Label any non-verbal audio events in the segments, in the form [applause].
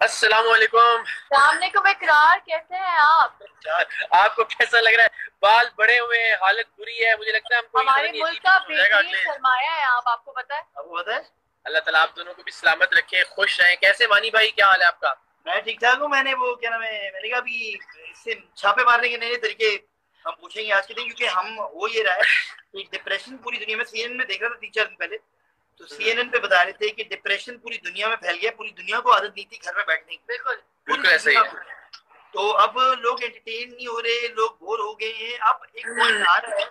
السلام علیکم۔ السلام علیکم اقرار کیسے ہیں آپ؟ آپ کو کیسا لگ رہا ہے؟ بال بڑے ہوئے ہیں حالت بری ہے مجھے لگتا ہے ہم ہمارے ملک کا بہترین سرمایہ ہے آپ آپ کو پتا ہے؟ آپ کو پتا ہے؟ اللہ تعالیٰ آپ دونوں کو بھی سلامت رکھے خوش رہیں۔ کیسے مانی بھائی کیا حال ہے آپ کا؟ میں ٹھیک ٹھاک ہوں میں نے وہ کیا نام ہے میں نے کہا بھی اس سے چھاپے مارنے کے نئے نئے طریقے ہم پوچھیں گے آج کے دن کیونکہ ہم وہ یہ رہا ہے کہ ڈپریشن پوری دنیا میں سی این میں دیکھ رہا تھا تین چار دن پہلے۔ تو سی این این پہ بتا رہے تھے کہ ڈپریشن پوری دنیا میں پھیل گیا پوری دنیا کو عادت نہیں تھی گھر میں بیٹھنے کی۔ بالکل۔ بالکل ایسا ہی ہے۔ تو اب لوگ انٹرٹین نہیں ہو رہے لوگ بور ہو گئے ہیں۔ اب ایک پوائنٹ آ رہا ہے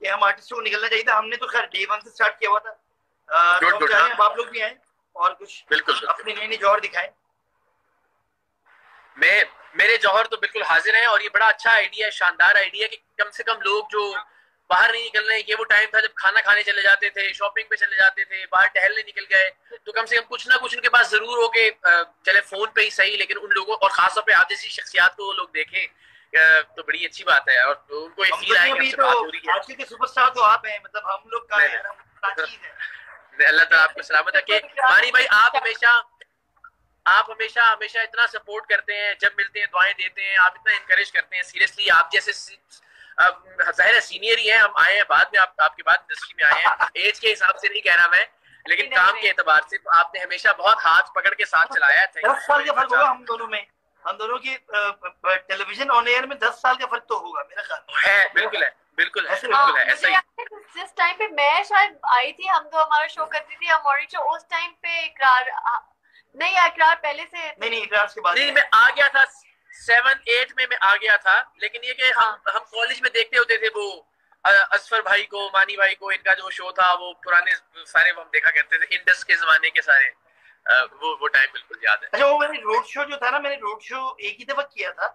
کہ ہم آرٹسٹ کو نکلنا چاہیے تھا۔ ہم نے تو خیر ڈے ون سے اسٹارٹ کیا ہوا تھا۔ چاہ رہے ہاں۔ ہیں آپ لوگ بھی آئیں اور کچھ بالکل۔ اپنے نئے نئے جوہر دکھائیں۔ میں میرے جوہر تو بالکل حاضر ہیں اور یہ بڑا اچھا آئیڈیا ہے شاندار آئیڈیا ہے کہ کم سے کم لوگ جو باہر نہیں نکل رہے ہیں یہ وہ ٹائم تھا جب کھانا کھانے چلے جاتے تھے شاپنگ پہ چلے جاتے تھے باہر ٹہلنے نکل گئے۔ تو کم سے کم کچھ نہ کچھ ان کے پاس ضرور ہو کہ آ، چلے فون پہ ہی صحیح لیکن ان لوگوں اور خاص طور پہ آپ جیسی شخصیات کو لوگ دیکھیں تو بڑی اچھی بات ہے۔ اور ان کو ہم فیل آئے کہ آج کل کے سپر اسٹار تو آپ ہیں مطلب ہم لوگ کا ہے۔ اللہ تعالیٰ آپ کو سلامت رکھے۔ مانی بھائی آپ ہمیشہ آپ ہمیشہ ہمیشہ اتنا سپورٹ کرتے ہیں جب ملتے ہیں دعائیں دیتے ہیں آپ اتنا انکریج کرتے ہیں سیریسلی آپ جیسے سی- ظاہر ہے سینئر ہی ہیں ہم آئے ہیں بعد میں آپ آپ کے بعد انڈسٹری میں آئے ہیں۔ ایج کے حساب سے نہیں کہہ رہا میں لیکن کام۔ کے اعتبار سے آپ نے ہمیشہ بہت ہاتھ پکڑ کے ساتھ چلایا ہے۔ Thank you دس سال کا very فرق much. ہوگا ہم دونوں میں۔ ہم دونوں کی ٹیلی ویژن آن ایئر میں دس سال کا فرق تو ہوگا میرا خیال میں ہے بالکل ہے بالکل ہے بالکل ہے ہاں، ایسا ہی۔ جس ٹائم پہ میں شاید آئی تھی ہم تو ہمارا شو کرتی تھی ہم مارننگ شو اس ٹائم پہ اقرار نہیں اقرار پہلے سے نہیں نہیں اقرار کے بعد نہیں میں آ گیا تھا سیون ایٹ میں میں آ گیا تھا لیکن یہ کہ ہم ہم کالج میں دیکھتے ہوتے تھے وہ اسفر بھائی کو مانی بھائی کو ان کا جو شو تھا وہ پرانے سارے وہ ہم دیکھا کرتے تھے انڈس کے زمانے کے سارے۔ وہ وہ ٹائم بالکل یاد ہے۔ اچھا وہ میں نے روڈ شو جو تھا نا میں نے روڈ شو ایک ہی دفعہ کیا تھا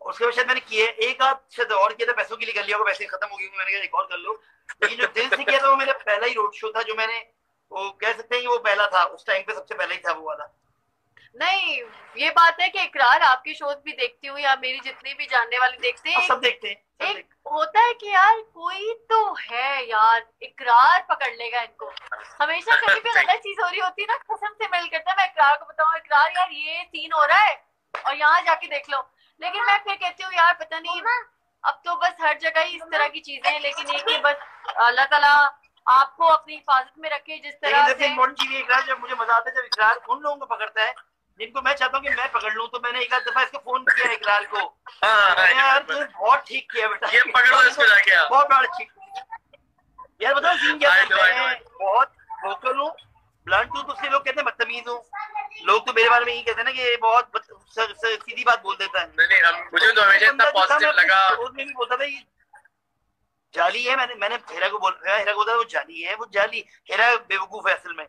اس کے بعد شاید میں نے کیا ایک آدھ شاید اور کیا تھا پیسوں کے لیے کر لیا ہوگا پیسے ختم ہو گئے میں نے کہا ایک اور کر لو۔ لیکن جو دل سے کیا تھا وہ میرا پہلا ہی روڈ شو تھا جو میں نے وہ کہہ سکتے ہیں کہ وہ پہلا تھا اس ٹائم پہ سب سے پہلا ہی تھا وہ والا۔ نہیں یہ بات ہے کہ اقرار آپ کے شوز بھی دیکھتی ہوں یا میری جتنی بھی جاننے والے دیکھتے ہیں سب دیکھتے ہیں ایک ہوتا ہے کہ یار کوئی تو ہے یار اقرار پکڑ لے گا ان کو۔ ہمیشہ [laughs] کبھی بھی غلط چیز ہو رہی ہوتی ہے نا قسم سے مل کرتا ہے میں اقرار کو بتاؤں اقرار یار یہ سین ہو رہا ہے اور یہاں جا کے دیکھ لو۔ لیکن میں پھر کہتی ہوں یار پتہ نہیں اب تو بس ہر جگہ ہی اس طرح کی چیزیں ہیں لیکن یہ کہ بس اللہ تعالیٰ آپ کو اپنی حفاظت میں رکھے جس طرح سے جب مجھے مزہ آتا ہے جب اقرار ان لوگوں کو پکڑتا ہے جن کو میں چاہتا ہوں کہ میں پکڑ لوں تو میں نے ایک آدھ دفعہ اس کو فون کیا اقرار کو۔ ہاں کہا، یار ہاں تو بہت ٹھیک کیا بیٹا۔ یہ پکڑو اس کو جا کے بہت بڑا ٹھیک یار بتاؤ سین کیا. میں بہت ووکل ہوں بلنٹ ہوں تو اس لیے لوگ کہتے ہیں بدتمیز ہوں۔ لوگ تو میرے بارے میں یہی کہتے ہیں نا کہ یہ بہت سیدھی بات بول دیتا ہے۔ مجھے تو ہمیشہ اتنا پازیٹیو میں لگا۔ میں بھی بولتا تھا جعلی ہے میں نے میں نے ہیرا کو بول ہیرا کو بولتا تھا وہ جعلی ہے وہ جعلی ہیرا بے وقوف ہے اصل میں۔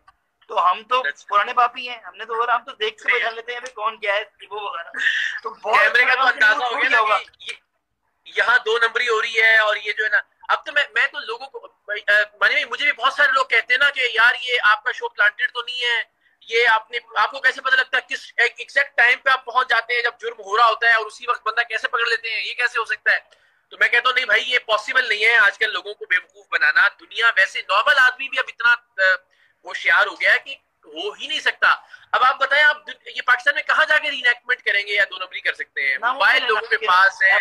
تو ہم تو پرانے باپی ہیں ہم نے تو ہم تو دیکھ کے پہچان لیتے ہیں ابھی کون کیا ہے وہ وغیرہ۔ تو بہت کیمرے کا تو لگا، اندازہ ہو گیا ہوگا؟ یہاں دو نمبری ہو رہی ہے اور یہ جو ہے نا اب تو میں میں تو لوگوں کو مانی بھائی مجھے بھی بہت سارے لوگ کہتے ہیں نا کہ یار یہ آپ کا شو پلانٹیڈ تو نہیں ہے یہ آپ نے آپ کو کیسے پتہ لگتا ہے کس ایگزیکٹ ٹائم پہ آپ پہنچ جاتے ہیں جب جرم ہو رہا ہوتا ہے اور اسی وقت بندہ کیسے پکڑ لیتے ہیں یہ کیسے ہو سکتا ہے؟ تو میں کہتا ہوں نہیں بھائی یہ پاسبل نہیں ہے۔ آج کل لوگوں کو بیوقوف بنانا دنیا ویسے نارمل آدمی بھی اب اتنا ہوشیار ہو گیا ہے کہ ہو ہی نہیں سکتا۔ اب آپ بتائیں آپ یہ پاکستان میں کہاں جا کے ری انیکٹمنٹ کریں گے یا دو نمبری کر سکتے ہیں؟ موبائل لوگوں کے پاس ہے۔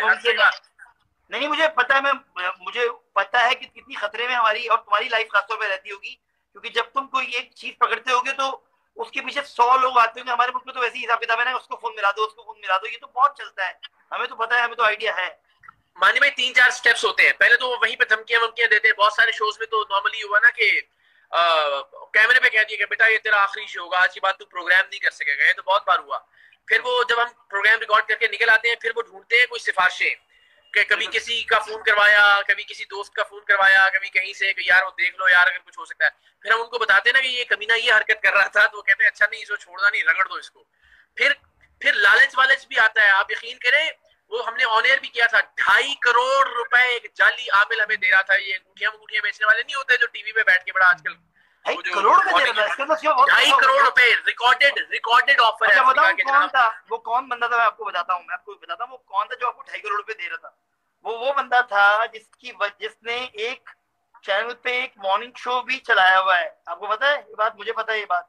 نہیں مجھے پتا ہے میں مجھے پتا ہے کہ کتنی خطرے میں ہماری اور تمہاری لائف خاص طور پہ رہتی ہوگی۔ کیونکہ جب تم کوئی ایک چیز پکڑتے ہوگے تو اس کے پیچھے سو لوگ آتے ہوں گے۔ ہمارے ملک میں تو ویسے ہی حساب کتاب ہے نا اس کو فون ملا دو اس کو فون ملا دو یہ تو بہت چلتا ہے۔ ہمیں تو پتا ہے ہمیں تو آئیڈیا ہے۔ مانی بھائی تین چار سٹیپس ہوتے ہیں۔ پہلے تو وہ وہیں پہ دھمکیاں ومکیاں دیتے ہیں۔ بہت سارے شوز میں تو نارملی ہوا نا کہ کیمرے پہ کہہ دیا کہ بیٹا یہ تیرا آخری شو ہوگا آج کی بات تو پروگرام نہیں کر سکے گا یہ تو بہت بار ہوا۔ پھر وہ جب ہم پروگرام ریکارڈ کر کے نکل آتے ہیں پھر وہ ڈھونڈتے ہیں کوئی سفارشیں کہ کبھی کسی کا فون کروایا کبھی کسی دوست کا فون کروایا کبھی کہیں سے کہ یار وہ دیکھ لو یار اگر کچھ ہو سکتا ہے۔ پھر ہم ان کو بتاتے ہیں نا کہ یہ کمینہ یہ حرکت کر رہا تھا تو وہ کہتے ہیں اچھا نہیں اس کو چھوڑنا نہیں رگڑ دو اس کو۔ پھر پھر لالچ والچ بھی آتا ہے۔ آپ یقین کریں وہ ہم نے آن ایئر بھی کیا تھا ڈھائی کروڑ روپے ایک جعلی عامل ہمیں دے رہا تھا یہ انگوٹھیاں انگوٹھیاں بیچنے والے نہیں ہوتے جو ٹی وی پہ بیٹھ کے بڑا آج کل۔ ڈھائی کروڑ روپے آفر ہے اچھا تھا؟ وہ کون بندہ تھا؟ میں آپ کو بتاتا ہوں میں آپ کو بتاتا ہوں وہ کون تھا جو آپ کو ڈھائی کروڑ روپے دے رہا تھا؟ وہ وہ بندہ تھا جس کی جس نے ایک چینل پہ ایک مارننگ شو بھی چلایا ہوا ہے۔ آپ کو پتا ہے؟ یہ بات مجھے پتا ہے یہ بات۔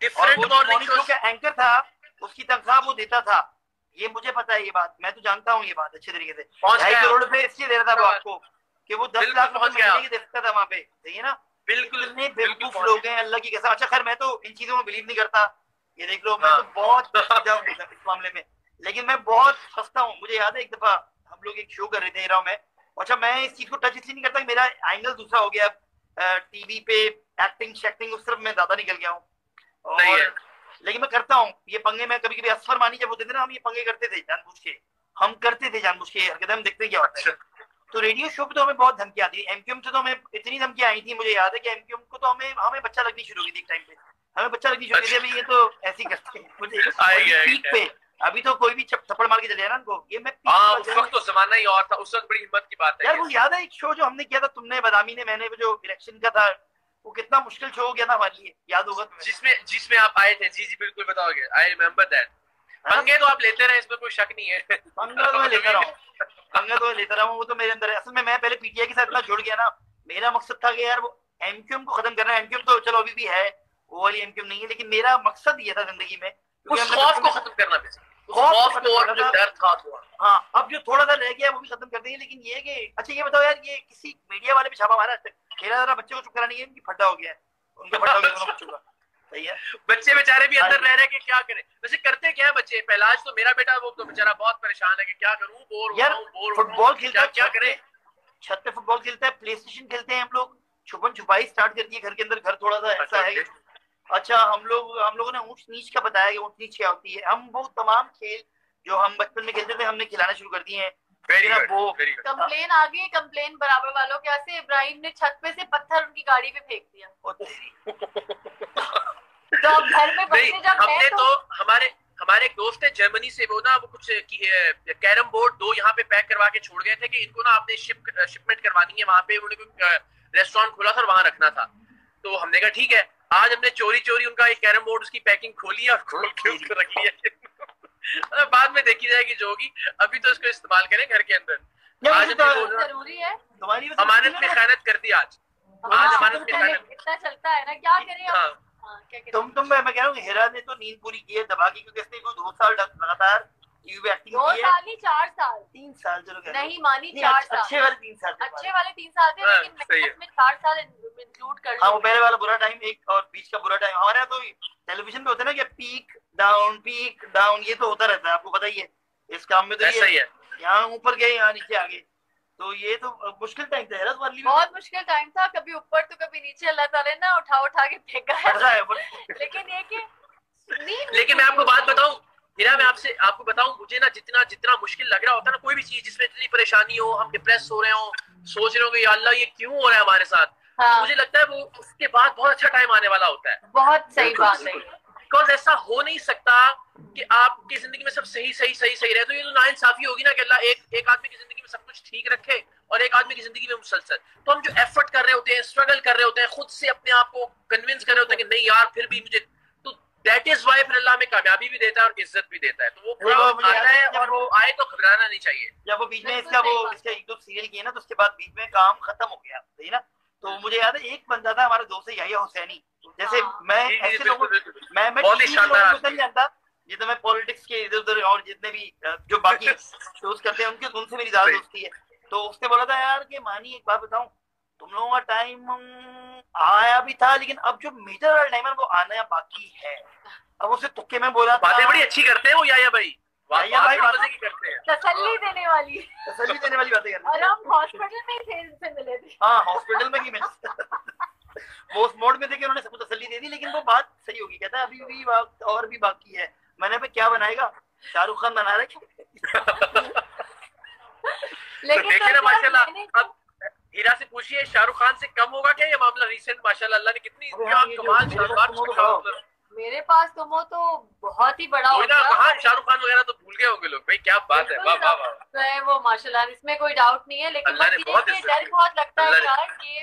ڈفرنٹ مارننگ شو کا اینکر تھا اس کی تنخواہ وہ دیتا تھا۔ یہ مجھے پتا ہے یہ بات میں تو جانتا ہوں یہ بات اچھے طریقے سے۔ ڈھائی کروڑ روپے اس لیے دے رہا تھا آپ کو کہ وہ دس لاکھ روپے۔ مہینے کی دیتا تھا وہاں پہ صحیح ہے نا؟ بالکل اتنے بالکل بیوقوف لوگ ہیں اللہ کی قسم۔ اچھا خیر میں تو ان چیزوں میں بلیو نہیں کرتا۔ یہ دیکھ لو میں تو ہاں۔ بہت [laughs] سیدھا ہوں اس معاملے میں۔ لیکن میں بہت سستا ہوں۔ مجھے یاد ہے ایک دفعہ ہم لوگ ایک شو کر رہے تھے میں۔ اچھا میں اس چیز کو ٹچ اس لیے نہیں کرتا کہ میرا اینگل دوسرا ہو گیا۔ ٹی وی پہ ایکٹنگ شیکٹنگ اس طرف میں زیادہ نکل گیا ہوں۔ اور لیکن میں کرتا ہوں یہ پنگے میں کبھی کبھی اصفر مانی جب ہوتے تھے نا ہم یہ پنگے کرتے تھے جان بوجھ کے۔ ہم کرتے تھے جان بوجھ کے حرکتیں ہم دیکھتے کیا ہوتا ہے۔ تو ریڈیو شو پہ تو ہمیں بہت دھمکی آتی ایم کیو ایم سے تو ہمیں اتنی دھمکی آئی تھی مجھے یاد ہے کہ ایم کیو ایم کو تو ہمیں ہمیں بچہ لگنی شروع ہوئی تھی ایک ٹائم پہ۔ ہمیں بچہ لگنی شروع ہوئی تھی ابھی یہ تو ایسی کرتے ہیں مجھے پیک۔ پہ ابھی تو کوئی بھی تھپڑ مار کے چلے نا ان کو یہ میں ہاں اس وقت تو زمانہ ہی اور تھا اس وقت بڑی ہمت کی بات ہے یار وہ یاد ہے ایک شو جو ہم نے کیا تھا تم نے بدامی نے میں نے وہ جو الیکشن کا تھا وہ کتنا مشکل شو ہو گیا تھا ہمارے لیے یاد ہوگا تمہیں۔ جس میں جس میں آپ آئے تھے جی جی بالکل بتاؤ گے۔ I remember that? پنگے تو آپ لیتے رہے اس میں کوئی شک نہیں ہے۔ پنگا تو میں لیتا رہا ہوں۔ پنگا تو میں لیتا رہا ہوں وہ تو میرے اندر ہے۔ اصل میں میں پہلے پی ٹی آئی کے ساتھ اتنا جڑ گیا نا میرا مقصد تھا کہ یار وہ ایم کیو ایم کو ختم کرنا ایم کیو ایم تو چلو ابھی بھی ہے وہ والی ایم کیو ایم نہیں ہے لیکن میرا مقصد یہ تھا زندگی میں۔ اس خوف کو ختم کرنا اس خوف اور جو۔ ڈر تھا۔ ہاں اب جو تھوڑا سا رہ گیا وہ بھی ختم کر دیں گے لیکن یہ کہ اچھا یہ بتاؤ یار یہ کسی میڈیا والے پہ چھاپا مارا میرا ذرا بچے کو چپ ہے ان کی پھٹا ہو گیا ہے۔ ان کا پھٹا ہو گیا بچوں کا۔ بچے بیچارے بھی اندر ہاں جی۔ رہ رہے کہ کیا کریں۔ ویسے کرتے کیا بچے؟ پہلاج تو میرا بیٹا وہ تو بیچارہ بہت پریشان ہے کہ کیا کروں؟ بور ہو یار رہا ہوں بور فٹ بال کھیلتا کیا ہے کیا چھت کرے چھت پہ فٹ بال کھیلتا ہے پلے اسٹیشن کھیلتے ہیں ہم لوگ۔ چھپن چھپائی اسٹارٹ کر دی ہے گھر کے اندر گھر تھوڑا سا ایسا ہے۔ اچھا ہم لوگ ہم لوگوں نے اونچ نیچ کا بتایا کہ اونچ نیچ کیا ہوتی ہے۔ ہم وہ تمام کھیل جو ہم بچپن میں کھیلتے تھے ہم نے کھلانا شروع کر دیے ہیں۔ کمپلین آ گئی کمپلین برابر والوں کے سے ابراہیم نے چھت پہ سے پتھر ان کی گاڑی پہ پھینک دیا۔ تو اب گھر میں بچے جب ہم نے تو تو ہمارے ہمارے ایک دوست ہے جرمنی سے وہ نا وہ کچھ کیرم بورڈ دو یہاں پہ پیک کروا کے چھوڑ گئے تھے کہ ان کو نا آپ نے شپ شپمنٹ کروانی ہے۔ وہاں پہ انہوں نے کوئی ریسٹورینٹ کھولا تھا اور وہاں رکھنا تھا۔ تو ہم نے کہا ٹھیک ہے۔ آج ہم نے چوری چوری ان کا ایک کیرم بورڈ اس کی پیکنگ کھولی ہے اور کھول کے اس کو رکھ لیا [laughs] بعد میں دیکھی جائے گی جو ہوگی۔ ابھی تو اس کو استعمال کریں گھر کے اندر۔ آج امانت میں خیانت کر دی آج۔ آج امانت میں خیانت اتنا چلتا ہے نا کیا کریں ہاں۔ ہاں، کیا کریں؟ تم تم میں کہہ رہا ہوں کہ ہیرا نے تو نیند پوری کی ہے دبا کی کیونکہ اس نے کوئی دو سال لگاتار دو سال نہیں چار سال۔ تین سال چلو کہہ رہا ہوں۔ نہیں مانی نہیں، چار اچھے- اچھے سال والے تین سال تھے اچھے والے تین سال تھے ہاں، لیکن میں چار سال انکلوڈ کر ہاں وہ پہلے والا برا ٹائم ایک اور بیچ کا برا ٹائم۔ ہمارے یہاں تو ٹیلی ویژن پہ ہوتا ہے نا کہ پیک ڈاؤن پیک ڈاؤن یہ تو ہوتا رہتا ہے آپ کو پتہ ہی ہے۔ اس کام میں تو یہ ہے۔ یہاں اوپر گئے یہاں نیچے آگے۔ تو یہ تو مشکل ٹائم تھا حیرت والی بہت مشکل ٹائم تھا کبھی اوپر تو کبھی نیچے۔ اللہ تعالیٰ نے اٹھا اٹھا کے پھینکا ہے۔ لیکن یہ کہ [laughs] لیکن میں آپ کو بات بتاؤں ہیرا میں آپ سے آپ کو بتاؤں مجھے نا جتنا جتنا مشکل لگ رہا ہوتا ہے نا کوئی بھی چیز جس میں اتنی پریشانی ہو ہم ڈپریس ہو رہے ہوں سوچ رہے ہوں کہ یا اللہ یہ کیوں ہو رہا ہے ہمارے ساتھ؟ مجھے لگتا ہے وہ اس کے بعد بہت اچھا ٹائم آنے والا ہوتا ہے۔ بہت صحیح بات ہے۔ بیکاز ایسا ہو نہیں سکتا کہ آپ کی زندگی میں سب صحیح صحیح صحیح صحیح رہے۔ تو یہ تو نا انصافی ہوگی نا کہ اللہ ایک ایک آدمی کی زندگی میں سب کچھ ٹھیک رکھے اور ایک آدمی کی زندگی میں مسلسل۔ تو ہم جو ایفرٹ کر رہے ہوتے ہیں اسٹرگل کر رہے ہوتے ہیں خود سے اپنے آپ کو کنونس کر رہے ہوتے ہیں کہ نہیں یار پھر بھی مجھے تو دیٹ از وائی پھر اللہ ہمیں کامیابی بھی دیتا ہے اور عزت بھی دیتا ہے۔ تو وہ آنا ہے اور وہ آئے تو گھبرانا نہیں چاہیے۔ جب وہ بیچ میں اس کا وہ۔ اس کا ایک دو سیریل کیے نا تو اس کے بعد بیچ میں کام ختم ہو گیا صحیح نا؟ تو مجھے یاد ہے ایک بندہ تھا ہمارا دوست یحییٰ حسینی۔ جیسے ہاں۔ میں جی، جی، ایسے لوگوں۔ میں میں نہیں جانتا۔ جتنا میں پالیٹکس کے ادھر ادھر اور جتنے بھی جو باقی شوز کرتے ہیں ان کے ان سے میری زیادہ۔ دوستی ہے۔ تو اس نے بولا تھا یار کہ مانی ایک بات بتاؤں۔ تم لوگوں کا ٹائم آیا بھی تھا لیکن اب جو میجر والا ٹائم ہے وہ آنا باقی ہے۔ اب اسے تکے میں بولا باتیں بڑی اچھی کرتے ہیں وہ یا بھائی۔ یحییٰ بھائی بات باتیں- مزے کی کرتے ہیں؟ تسلی دینے والی۔ تسلی دینے والی باتیں اور ہم ہاسپٹل میں ہی تھے ان سے ملے تھے۔ ہاں ہاسپٹل میں ہی مل وہ اس موڈ میں تھے کہ انہوں نے سب کو تسلی دے دی لیکن وہ بات صحیح ہوگی۔ کہتا ہے ابھی بھی وقت اور بھی باقی ہے۔ میں نے کیا بنائے گا؟ شاہ رخ خان بنا رہے تو دیکھیں نا ماشاء اللہ اب ہیرا سے پوچھیے شاہ رخ خان سے کم ہوگا کیا یہ معاملہ ریسنٹ ماشاء اللہ اللہ نے کتنی ہاں، کمال میرے شاندار پاس میرے پاس تم ہو تو بہت ہی بڑا کہاں؟ شاہ رخ خان وغیرہ تو بھول گئے ہوں گے لوگ۔ بھائی کیا بات ہے؟ واہ واہ واہ تو ہے وہ ماشاء اللہ اس میں کوئی ڈاؤٹ نہیں ہے لیکن ڈر۔ بہت لگتا ہے یار کہ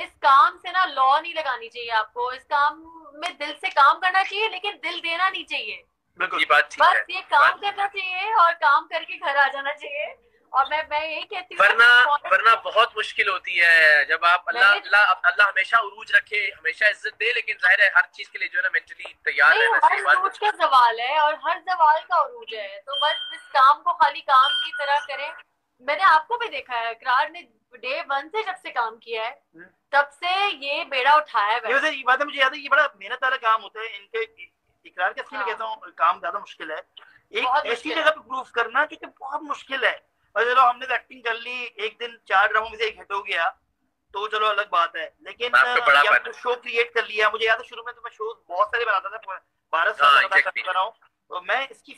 اس کام سے نا لا نہیں لگانی چاہیے آپ کو۔ اس کام میں دل سے کام کرنا چاہیے لیکن دل دینا نہیں چاہیے۔ بس یہ کام کرنا چاہیے اور کام کر کے گھر آ جانا چاہیے۔ اور میں میں یہی کہتی ہوں ورنہ ورنہ بہت مشکل ہوتی ہے۔ جب آپ اللہ اللہ اللہ ہمیشہ عروج رکھے ہمیشہ عزت دے لیکن ظاہر ہے ہر چیز کے لیے جو ہے نا مینٹلی تیار رہنا ہر چاہیے عروج کا زوال ہے اور ہر زوال کا عروج ہے۔ تو بس اس کام کو خالی کام کی طرح کریں۔ میں نے آپ کو بھی دیکھا ہے اقرار نے ڈے ون سے جب سے کام کیا ہے۔ تب سے یہ بیڑا اٹھایا ہے۔ یہ بات ہے مجھے یاد ہے یہ بڑا محنت والا کام ہوتا ہے۔ ان کے اقرار کے میں ہاں۔ کہتا ہوں کام زیادہ مشکل ہے۔ ایک ایسی جگہ پہ پروف کرنا جو کہ بہت مشکل ہے۔ اور چلو ہم نے تو ایکٹنگ کر لی ایک دن چار ڈراموں میں سے ایک ہٹ ہو گیا تو چلو الگ بات ہے۔ لیکن شو کریٹ کر لیا مجھے یاد ہے شروع میں تو میں شو بہت سارے بناتا تھا بارہ ہاں، سال exactly. بنا ہوں تو میں اس کی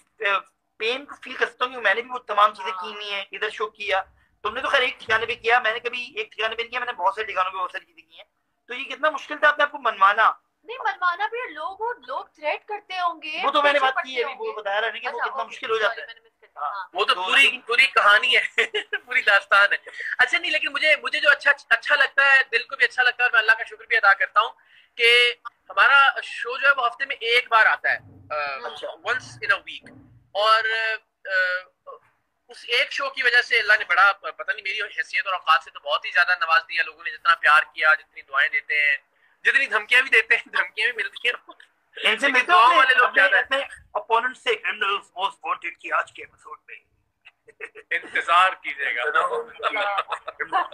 پین کو فیل کر سکتا ہوں کہ میں نے بھی وہ تمام چیزیں کی نہیں ہے ادھر شو کیا۔ تم نے تو خیر ایک ٹھکانے پہ کیا میں نے کبھی ایک ٹھکانے پہ نہیں کیا میں نے بہت سارے ٹھکانوں پہ بہت ساری چیزیں کی ہیں۔ تو یہ کتنا مشکل تھا اپنے آپ کو منوانا۔ نہیں منوانا بھی لوگ لوگ تھریٹ کرتے ہوں گے وہ تو میں نے بات کی ہے وہ گے۔ بتا رہا ہے کہ وہ اچھا، کتنا مشکل ہو جاتا ہے۔ دیا، ہاں۔ وہ تو پوری پوری کہانی ہے. [laughs] پوری داستان ہے. اچھا نہیں لیکن مجھے مجھے جو اچھا اچھا لگتا ہے دل کو بھی اچھا لگتا ہے اور میں اللہ کا شکر بھی ادا کرتا ہوں کہ ہمارا شو جو ہے وہ ہفتے میں ایک بار آتا ہے اچھا۔ ونس ان ویک اور اس ایک شو کی وجہ سے اللہ نے بڑا پتہ نہیں میری حیثیت اور اوقات سے تو بہت ہی زیادہ نواز دیا لوگوں نے جتنا پیار کیا جتنی دعائیں دیتے ہیں جتنی دھمکیاں بھی دیتے ہیں دھمکیاں بھی ملتی ہیں۔ ان سے لیکن ملتے گاؤں ہو والے لوگ زیادہ اپنے اپوننٹ سے کرنلز موسٹ وانٹڈ کی آج کے ایپیسوڈ میں۔ انتظار کیجیے گا۔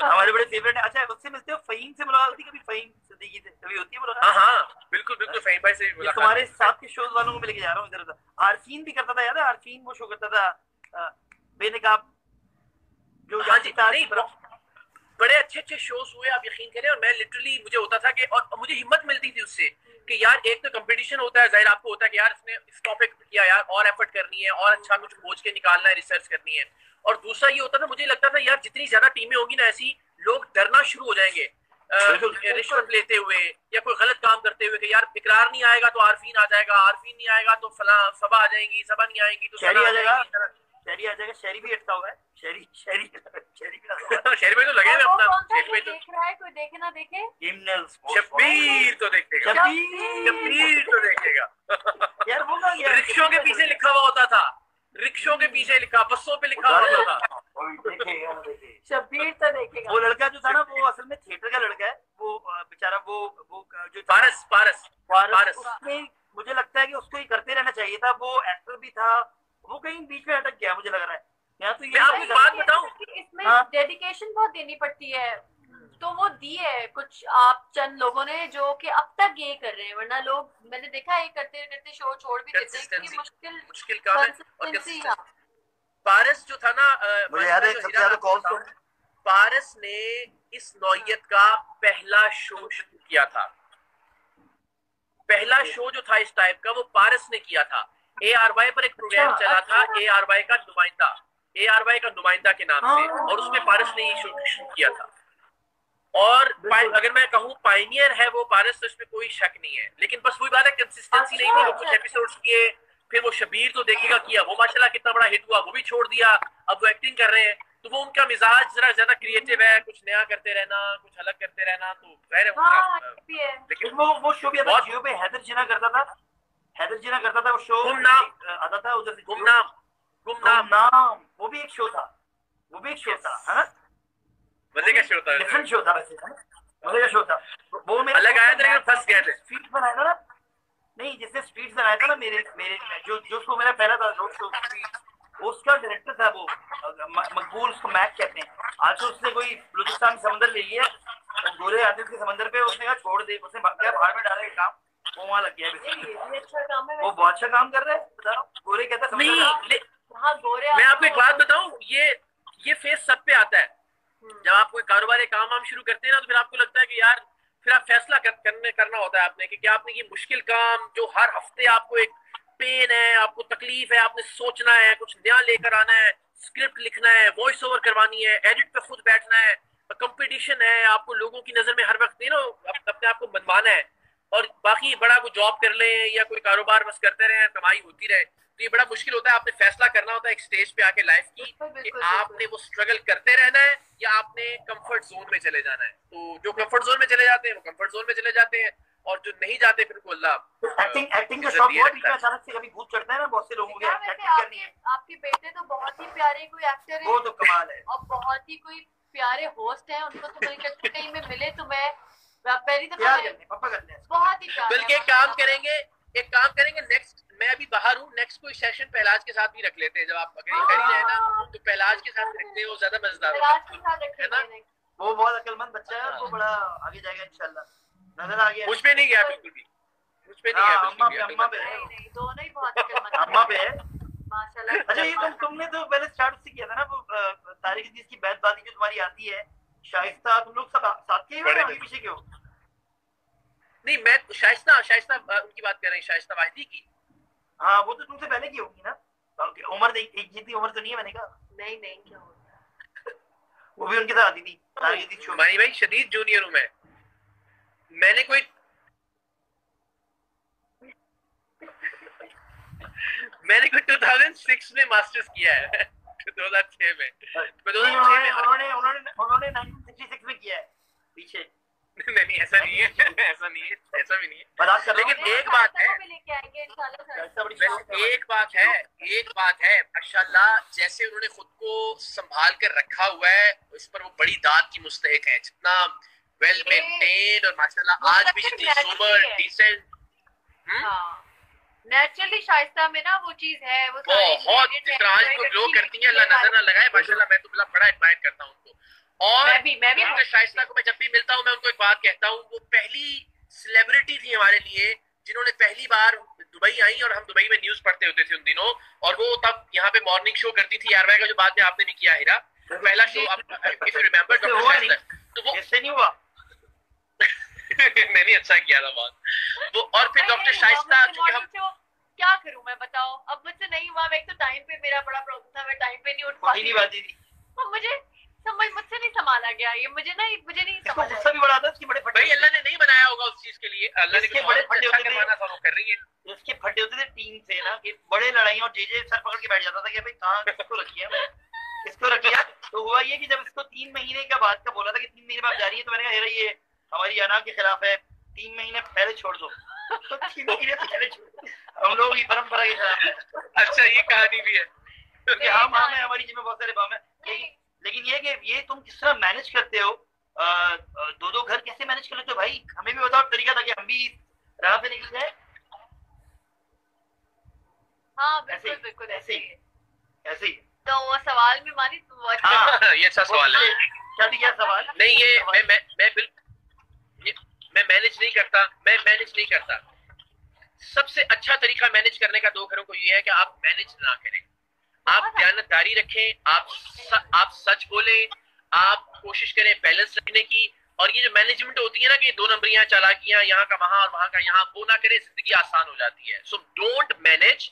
ہمارے بڑے فیورٹ ہیں۔ اچھا اس سے ملتے ہو فہیم سے ملاقات ہوتی کبھی؟ فہیم صدیقی سے کبھی ہوتی ہے ہاں ملاقات؟ ہاں بالکل بالکل فہیم بھائی سے ملاقات تمہارے ساتھ کے شوز والوں کو میں لے کے جا رہا ہوں ادھر ادھر۔ عارفین بھی کرتا تھا یاد ہے؟ عارفین وہ شو کرتا تھا بے نقاب جو ہاں جی طارق- بڑے اچھے اچھے شوز ہوئے آپ یقین کریں اور میں لٹرلی مجھے ہوتا تھا کہ اور مجھے ہمت ملتی تھی اس سے کہ یار ایک تو کمپٹیشن ہوتا ہے ظاہر آپ کو ہوتا ہے کہ یار اس نے اس ٹاپک پہ کیا یار اور ایفرٹ کرنی ہے اور اچھا کچھ کھوج کے نکالنا ہے ریسرچ کرنی ہے اور دوسرا یہ ہوتا تھا مجھے لگتا تھا یار جتنی زیادہ ٹیمیں ہوگی نا ایسی لوگ ڈرنا شروع ہو جائیں گے آ،۔ رشوت لیتے ہوئے یا کوئی غلط کام کرتے ہوئے کہ یار اقرار نہیں آئے گا تو عارفین آ جائے گا عارفین نہیں آئے گا تو فلاں سبا آ جائیں گی سبا نہیں آئیں گی تو شہری آ جائے گا۔ شہری بھی اٹکا ہوا ہے شہری شہری شہری بھی لگا ہوا ہے شہری میں تو لگے اپنا شہری میں تو۔ دیکھ رہا ہے کوئی دیکھے نہ دیکھے؟ شبیر تو دیکھے گا۔ شبیر۔ تو دیکھے گا۔ یار وہ کہاں گیا؟ رکشوں کے پیچھے لکھا ہوا ہوتا تھا۔ رکشوں کے پیچھے لکھا بسوں پہ لکھا ہوا ہوتا تھا۔ دیکھے گا دیکھے شبیر تو دیکھے گا۔ وہ لڑکا جو تھا نا وہ اصل میں تھیٹر کا لڑکا ہے۔ وہ آ، بیچارہ وہ وہ جو پارس پارس پارس مجھے لگتا ہے کہ اس کو یہ کرتے رہنا چاہیے تھا۔ وہ ایکٹر بھی تھا۔ وہ کہیں بیچ میں اٹک گیا مجھے لگ رہا ہے یہاں تو میں آپ کو یہ بات بتاؤں اس میں ہاں۔ ڈیڈیکیشن بہت دینی پڑتی ہے تو وہ دی ہے کچھ آپ چند لوگوں نے جو کہ اب تک یہ کر رہے ہیں ورنہ لوگ میں نے دیکھا یہ کرتے کرتے شو چھوڑ بھی دیتے ہیں کیونکہ. مشکل مشکل کام ہے اور. ہاں۔ پارس جو تھا نا آ، مجھے یاد ہے جو سب سے ہیرا زیادہ نام کال تھا، پارس نے اس نوعیت کا پہلا شو شروع کیا تھا پہلا شو جو تھا اس ٹائپ کا وہ پارس نے کیا تھا اے آر وائی پر ایک پروگرام اچھا، چلا تھا اچھا۔ اے آر وائی کا نمائندہ۔ اے آر وائی کا نمائندہ کے نام سے ہاں۔ اور اس میں پارس نے شروع کیا تھا۔ اور۔ اگر میں کہوں پائنیئر ہے وہ پارس تو اس میں کوئی شک نہیں ہے۔ لیکن بس وہی بات ہے کنسسٹنسی نہیں تھی وہ کچھ اچھا۔ ایپیسوڈز کیے پھر وہ شبیر تو دیکھے گا کیا وہ ماشاءاللہ کتنا بڑا ہٹ ہوا وہ بھی چھوڑ دیا۔ اب وہ ایکٹنگ کر رہے ہیں۔ تو وہ ان کا مزاج ذرا زیادہ کریٹو ہے کچھ نیا کرتے رہنا کچھ الگ کرتے رہنا تو ظاہر ہے ان ہاں لیکن وہ وہ شو بھی حیدر جنا کرتا تھا۔ حیدر جنا کرتا تھا وہ شو۔ آتا تھا ادھر سے۔ گمنام گمنام گمنام وہ بھی ایک شو تھا۔ وہ بھی ایک شو تھا ہے نا؟ مزے کا شو تھا ڈفرنٹ شو تھا ویسے؟ مزے کا شو تھا۔ وہ میرا الگ آیا تھا پھنس گئے تھے۔ بنایا تھا نا۔ نہیں جس نے بنایا تھا نا میرے میرے جو جو شو میرا پہلا تھا روڈ شو اس کا ڈائریکٹر تھا وہ مقبول اس کو میک کہتے ہیں۔ آج اس نے کوئی بلوچستان سمندر لے لیا گورے آتے کے سمندر پہ اس نے کہا چھوڑ دے اس نے باہر میں ڈالا یہ کام؟ وہ وہاں لگ گیا وہ بہت اچھا کام کر رہا ہے بتاؤ گورے کہتا ہے سمندر نہیں میں- لے- ہاں میں آپ کو ایک بات بتاؤں یہ یہ فیس سب پہ آتا ہے۔ جب آپ کوئی کاروبار کام وام شروع کرتے ہیں نا تو پھر آپ کو لگتا ہے کہ یار پھر آپ فیصلہ کر- کرنے کرنا ہوتا ہے آپ نے کہ کیا آپ نے یہ مشکل کام جو ہر ہفتے آپ کو ایک پین ہے آپ کو تکلیف ہے آپ نے سوچنا ہے کچھ نیا لے کر آنا ہے اسکرپٹ لکھنا ہے وائس اوور کروانی ہے ایڈٹ پہ خود بیٹھنا ہے کمپٹیشن ہے آپ کو لوگوں کی نظر میں ہر وقت نہیں نا اپنے آپ کو منوانا ہے۔ اور باقی بڑا کوئی جاب کر لیں یا کوئی کاروبار بس کرتے رہیں کمائی ہوتی رہے تو یہ بڑا مشکل ہوتا ہے۔ آپ نے فیصلہ کرنا ہوتا ہے ایک سٹیج پہ آ کے لائف کی کہ آپ نے وہ سٹرگل کرتے رہنا ہے یا آپ نے کمفرٹ زون میں چلے جانا ہے۔ تو جو کمفرٹ زون میں چلے جاتے ہیں وہ کمفرٹ زون میں چلے جاتے ہیں۔ اور جو نہیں جاتے پھر کو اللہ ایکٹنگ کے ایکٹنگ بہت ہی پیارے کوئی ایکٹر ہیں؟ وہ تو کمال ہے۔ اور بہت ہی کوئی پیارے ہوسٹ ہیں ان کو تو مجھے کہیں میں ملے تو میں پہلی دفعہ بلکہ کام کریں گے ایک کام کریں گے نیکسٹ میں ابھی باہر ہوں نیکسٹ کوئی سیشن پہلاج کے ساتھ بھی رکھ لیتے ہیں۔ جب آپ اگر ادھر ہی نا تو پہلاج کے ساتھ رکھتے ہیں وہ زیادہ مزیدار ہے۔ وہ بہت عقل مند بچہ ہے وہ ہاں۔ بڑا آگے جائے گا انشاءاللہ۔ نظر آ گیا مجھ پہ نہیں گیا بالکل بھی۔ مجھ پہ نہیں گیا بالکل ہاں، بھی۔ اماں پہ ہے اچھا یہ تم نے تو پہلے سٹارٹ سے کیا تھا نا وہ تاریخ حدیث کی بیت بازی جو تمہاری آتی ہے شائستہ تم لوگ سب ساتھی ہو یا پیچھے کے ہو؟ نہیں میں شائستہ شائستہ ان کی بات کر رہے ہیں شائستہ واحدی کی۔ ہاں وہ تو تم سے پہلے کی ہوگی نا۔ عمر جتنی عمر تو نہیں ہے میں نے کہا۔ نہیں نہیں کیا وہ بھی ان کے ساتھ آتی تھی مانی بھائی شدید جونیئر ہوں میں۔ میں نے کوئی میں نے کوئی 2006 میں ماسٹرز کیا ہے۔ دو ہزار نہیں ہے۔ ایک بات ہے۔ ایک بات ہے ماشاء اللہ جیسے انہوں نے خود کو سنبھال کر رکھا ہوا ہے اس پر وہ بڑی داد کی مستحق ہے جتنا ویل مینٹین اور ماشاء اللہ آج بھی نیچرلی شائستہ میں نا وہ چیز ہے وہ بہت جس کرتی ہیں اللہ نظر نہ لگائے ماشاءاللہ میں تو بلا بڑا ایڈمائر کرتا ہوں ان کو۔ اور میں بھی میں بھی۔ شائستہ کو میں جب بھی ملتا ہوں میں ان کو ایک بات کہتا ہوں وہ پہلی سیلیبریٹی تھی ہمارے لیے جنہوں نے پہلی بار دبئی آئی اور ہم دبئی میں نیوز پڑھتے ہوتے تھے ان دنوں۔ اور وہ تب یہاں پہ مارننگ شو کرتی تھی یار کا جو بات میں آپ نے بھی کیا ہیرا۔ پہلا شو آپ ریمبر تو وہ [laughs] میں نے اچھا کیا تھا بہت۔ وہ اور پھر ڈاکٹر شائستہ کیا کروں میں بتاؤ؟ اب مجھ سے نہیں ہوا میں ایک تو ٹائم پہ میرا بڑا پرابلم تھا میں ٹائم پہ نہیں اٹھ پاتی نہیں پاتی تھی۔ مجھے سمجھ مجھ سے نہیں سنبھالا گیا یہ مجھے نا مجھے نہیں سمجھ غصہ بھی بڑا تھا اس کے بڑے بھائی اللہ نے نہیں بنایا ہوگا اس چیز کے لیے۔ اللہ نے بڑے پھٹے ہوتے تھے۔ کر رہی ہے اس کے پھٹے ہوتے تھے ٹیم سے نا کہ بڑے لڑائیاں اور جے جے سر پکڑ کے بیٹھ جاتا تھا کہ بھائی کہاں کس کو رکھی ہے؟ اس کو رکھیا تو ہوا یہ کہ جب اس کو تین مہینے کا بعد کا بولا تھا کہ تین مہینے بعد جا رہی ہے تو میں نے کہا یہ ہماری انا کے خلاف ہے۔ تین مہینے پہلے چھوڑ دو۔ [laughs] تین مہینے پہلے ہم لوگوں کی پرمپرا کے خلاف اچھا یہ کہانی بھی ہے۔ کیونکہ ہم ہم ہیں ہماری جن میں بہت سارے بام ہیں۔ لیکن یہ کہ یہ تم کس طرح مینج کرتے ہو؟ دو دو گھر کیسے مینج کر لیتے ہو؟ بھائی ہمیں بھی بتاؤ طریقہ تھا کہ ہم بھی راہ پہ نکل جائیں۔ ہاں بالکل بالکل ایسے ہی۔ ایسے ہی۔ تو وہ سوال بھی مانی تو اچھا۔ ہاں، یہ اچھا سوال ہے۔ کیا سوال؟ نہیں یہ میں میں بالکل میں مینج نہیں کرتا میں مینج نہیں کرتا۔ سب سے اچھا طریقہ مینج کرنے کا دو گھروں کو یہ ہے کہ آپ مینج نہ کریں۔ آپ دیانتداری اچھا۔ رکھیں آپ آپ سچ بولیں آپ کوشش کریں بیلنس رکھنے کی۔ اور یہ جو مینجمنٹ ہوتی ہے نا کہ دو نمبریاں چالاکیاں یہاں کا وہاں اور وہاں کا یہاں وہ نہ کریں زندگی آسان ہو جاتی ہے۔ So don't manage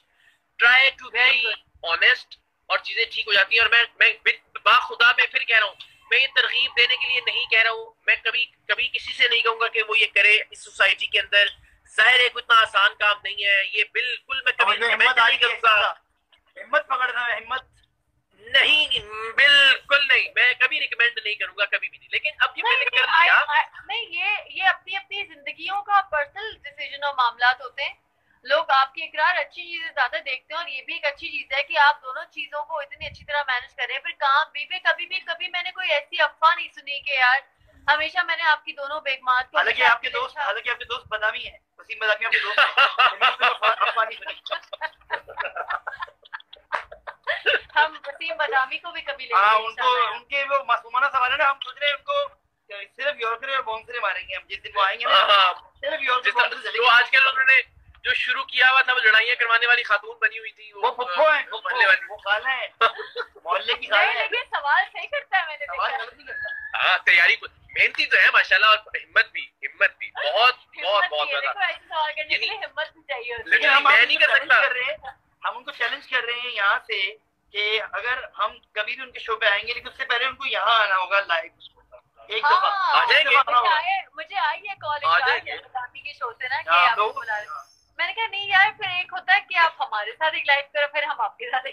try to be honest اور چیزیں ٹھیک ہو جاتی ہیں۔ اور میں میں با خدا میں پھر کہہ رہا ہوں میں یہ ترغیب دینے کے لیے نہیں کہہ رہا ہوں۔ میں کبھی کبھی کسی سے نہیں کہوں گا کہ وہ یہ کرے اس سوسائٹی کے اندر۔ ظاہر ہے اتنا آسان کام نہیں ہے۔ یہ بالکل میں کبھی نہیں کروں گا۔ ہمت پکڑنا ہے ہمت۔ نہیں بالکل نہیں۔ میں کبھی ریکمینڈ نہیں کروں گا کبھی بھی نہیں۔ لیکن اب یہ میں یہ یہ اپنی اپنی زندگیوں کا پرسنل ڈیسیجن اور معاملات ہوتے ہیں۔ لوگ آپ کے اقرار اچھی چیزیں زیادہ دیکھتے ہیں اور یہ بھی ایک اچھی چیز ہے کہ آپ دونوں چیزوں کو اتنی اچھی طرح مینج کریں کام بھی پہ کبھی بھی کبھی میں نے کوئی ایسی افواہ نہیں سنی کہ یار ہمیشہ میں نے آپ کی دونوں بیگ بیگمات کو حالانکہ آپ کے دوست حالانکہ آپ کے دوست بدامی ہیں۔ وسیم بدامی آپ کے دوست ہیں۔ ہم وسیم بدامی کو بھی کبھی لیں ہاں ان کو ان کے وہ معصومانہ سوال ہے نا ہم سوچ رہے ہیں ان کو صرف یورکرے اور بونسرے ماریں گے۔ ہم جس دن وہ آئیں گے ہاں۔ صرف یورکرے وہ آج کل انہوں نے جو شروع کیا ہوا تھا وہ لڑائیاں کروانے والی خاتون بنی ہوئی تھی وہ پھپھو ہیں وہ خالہ ہیں۔ ہاں تیاری محنتی تو ہے ماشاء اللہ اور ہمت بھی ہمت بھی۔ بہت [laughs] بہت بہت زیادہ۔ یعنی- لیکن میں نہیں کر سکتا ہم ان کو چیلنج کر رہے ہیں یہاں سے کہ اگر ہم کبھی بھی ان کے شو پہ آئیں گے لیکن اس سے پہلے ان کو یہاں آنا ہوگا لائف ایک ہاں، ہاں۔ ہاں، میں نے کہا نہیں یار پھر ایک ہوتا ہے کہ آپ ہمارے ساتھ ایک لائف کرو پھر ہم آپ کے ساتھ